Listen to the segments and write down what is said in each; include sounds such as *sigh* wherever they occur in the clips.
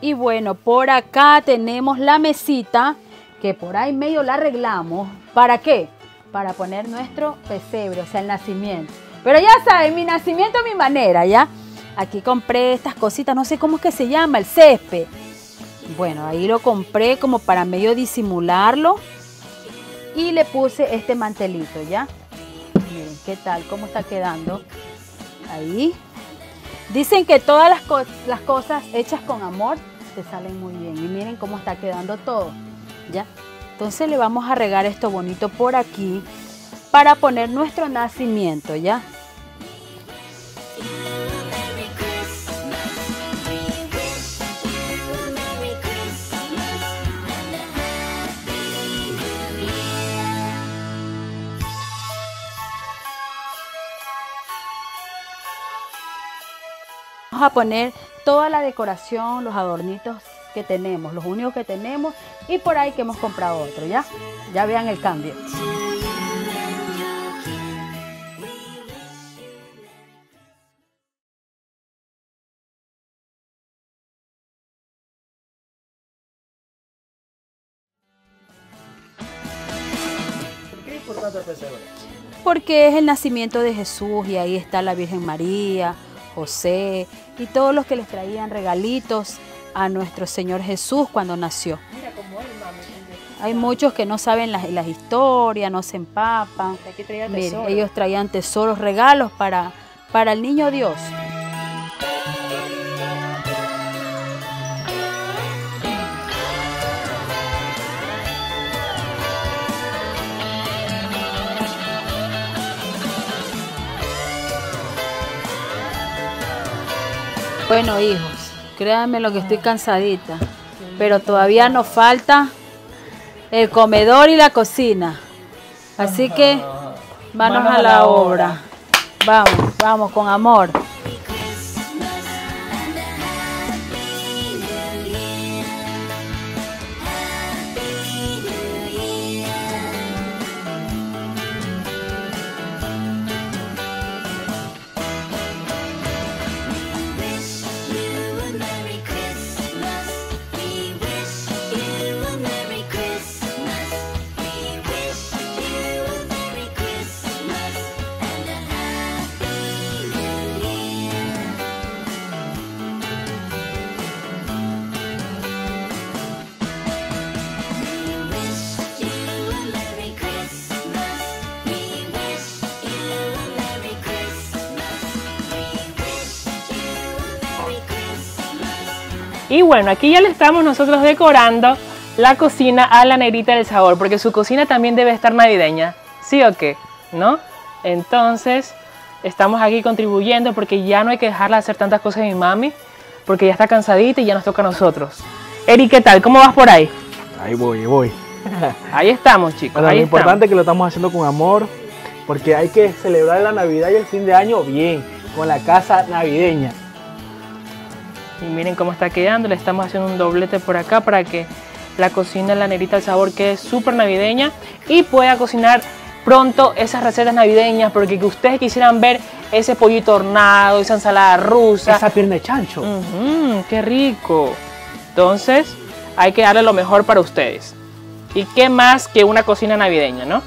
Y bueno, por acá tenemos la mesita que por ahí medio la arreglamos. ¿Para qué? Para poner nuestro pesebre, o sea, el nacimiento. Pero ya saben, mi nacimiento mi manera, ¿ya? Aquí compré estas cositas, no sé cómo es que se llama, el césped. Bueno, ahí lo compré como para medio disimularlo. Y le puse este mantelito, ¿ya? Miren, ¿qué tal? ¿Cómo está quedando? Ahí. Dicen que todas las cosas hechas con amor te salen muy bien. Y miren cómo está quedando todo, ¿ya? Entonces le vamos a regar esto bonito por aquí para poner nuestro nacimiento, ¿ya? A poner toda la decoración, los adornitos que tenemos, los únicos que tenemos y por ahí que hemos comprado otro, ¿ya? Ya vean el cambio. Porque es el nacimiento de Jesús y ahí está la Virgen María, José y todos los que les traían regalitos a nuestro Señor Jesús cuando nació. Hay muchos que no saben las, historias, no se empapan. ellos traían tesoros, regalos para, para el niño Dios. Bueno, hijos, créanme lo que estoy cansadita, pero todavía nos falta el comedor y la cocina. Así que manos a la obra. Vamos, vamos con amor. Y bueno, aquí ya le estamos nosotros decorando la cocina a la negrita del sabor, porque su cocina también debe estar navideña, ¿sí o qué? ¿No? Entonces, estamos aquí contribuyendo porque ya no hay que dejarla hacer tantas cosas a mi mami, porque ya está cansadita y ya nos toca a nosotros. Eri, ¿qué tal? ¿Cómo vas por ahí? Ahí voy, ahí voy. *laughs* ahí estamos, chicos. lo importante es que lo estamos haciendo con amor, porque hay que celebrar la Navidad y el fin de año bien, con la casa navideña. Y miren cómo está quedando, le estamos haciendo un doblete por acá para que la cocina la negrita del sabor quede súper navideña y pueda cocinar pronto esas recetas navideñas porque que ustedes quisieran ver ese pollito hornado, esa ensalada rusa. Esa pierna de chancho. ¡Qué rico! Entonces hay que darle lo mejor para ustedes. ¿Y qué más que una cocina navideña, no?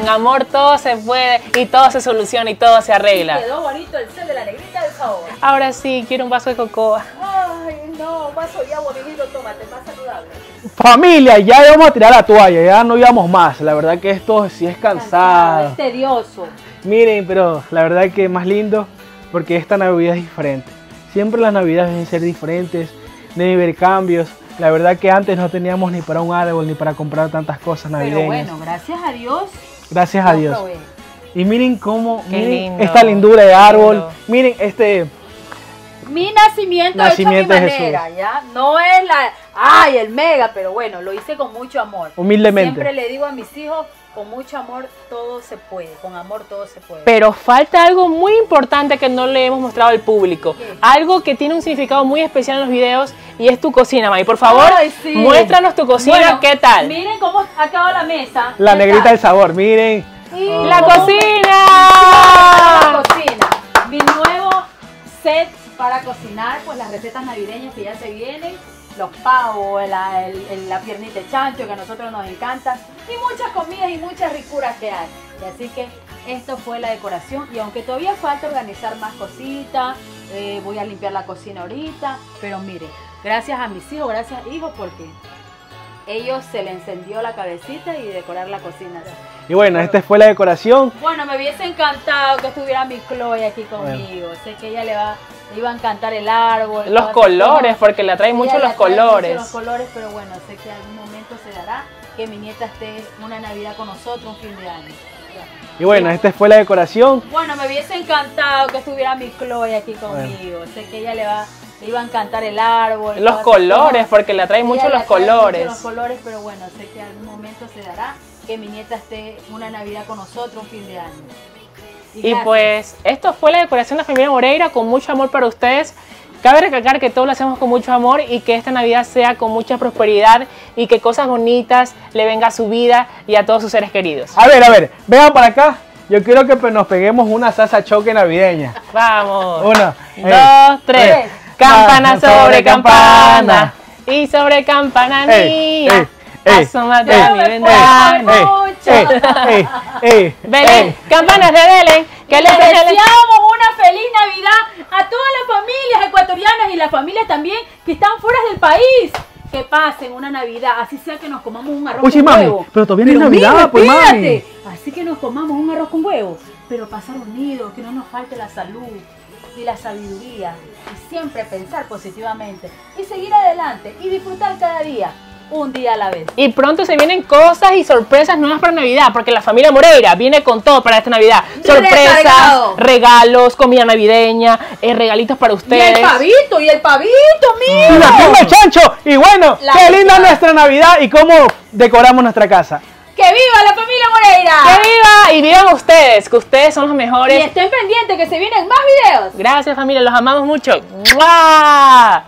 Con amor todo se puede y todo se soluciona y todo se arregla. quedó bonito el cel de la negrita del sabor. Ahora sí, quiero un vaso de cocoa. Ay, no, vaso de agua, tómate, más saludable. Familia, ya íbamos a tirar la toalla, ya no íbamos más. La verdad que esto sí es cansado. Es tedioso. Miren, pero la verdad que es más lindo porque esta Navidad es diferente. Siempre las Navidades deben ser diferentes, deben haber cambios. La verdad que antes no teníamos ni para un árbol ni para comprar tantas cosas Pero navideñas. bueno, gracias a Dios. Gracias a Dios. Y miren cómo, Qué miren lindo, esta lindura de árbol. lindo. Miren este, Mi nacimiento, Nacimiento hecho a de mi manera, ¿ya? No es la, ay, el mega, pero bueno, lo hice con mucho amor. Humildemente. Siempre le digo a mis hijos, con mucho amor todo se puede, con amor todo se puede. Pero falta algo muy importante que no le hemos mostrado al público. ¿Qué? Algo que tiene un significado muy especial en los videos y es tu cocina, Mami. Por favor, Ay, sí. muéstranos tu cocina, Bueno, ¿qué tal? Miren cómo ha quedado la mesa. la ¿Qué negrita del sabor. Miren. Y ¡La cocina! La cocina. Mi nuevo set para cocinar, pues las recetas navideñas que ya se vienen, los pavos, la, el- el- la piernita de chancho que a nosotros nos encanta, y muchas comidas y muchas ricuras que hay. Y así que esto fue la decoración, y aunque todavía falta organizar más cositas, eh, voy a limpiar la cocina ahorita, pero mire, gracias a mis hijos, gracias hijos, porque ellos se le encendió la cabecita y decorar la cocina. Y bueno, esta fue la decoración. Bueno, me hubiese encantado que estuviera mi Chloe aquí conmigo. Sé que ella le va, iba a encantar el árbol. Los colores, porque le atraen mucho los atrae mucho colores. los colores, pero bueno, sé que algún momento se dará que mi nieta esté una Navidad con nosotros, un fin de año. Y bueno, esta fue la decoración. Bueno, me hubiese encantado que estuviera mi Chloe aquí conmigo. Sé que ella le va, le iba a encantar el árbol. Los colores, porque le atraen mucho los atrae mucho colores. los colores, pero bueno, sé que algún momento se dará que mi nieta esté una Navidad con nosotros, un fin de año. Y pues esto fue la decoración de la familia Moreira con mucho amor para ustedes. Cabe recalcar que todo lo hacemos con mucho amor y que esta Navidad sea con mucha prosperidad y que cosas bonitas le venga a su vida y a todos sus seres queridos. A ver, a ver, vean para acá. Yo quiero que pues, nos peguemos una salsa choque navideña. Vamos. Una, dos, tres. tres. Campana Ah, sobre campana. campana. Y sobre campana Ey, mía. ey, ey, Asómate a mi ventana. ¡Ey! ¡Ey! Belén, ey. campanas de Belén. Que les deseamos. una feliz Navidad a todas las familias ecuatorianas y las familias también que están fuera del país. Que pasen una Navidad, así sea que nos comamos un arroz Oye, con mami, huevo. pero todavía no es Navidad, pues, mami. Así que nos comamos un arroz con huevo, pero pasar unidos, que no nos falte la salud y la sabiduría y siempre pensar positivamente y seguir adelante y disfrutar cada día, un día a la vez. Y pronto se vienen cosas y sorpresas nuevas para Navidad, porque la familia Moreira viene con todo para esta Navidad. Sorpresas, Recargado. regalos, comida navideña, eh, regalitos para Y ustedes. el pavito, y el pavito, Y mira. de chancho. Y bueno, La qué linda nuestra Navidad y cómo decoramos nuestra casa. ¡Que viva la familia Moreira! ¡Que viva! Y vivan ustedes, que ustedes son los Y mejores. estén pendientes que se vienen más videos. Gracias familia, los amamos mucho. ¡Mua!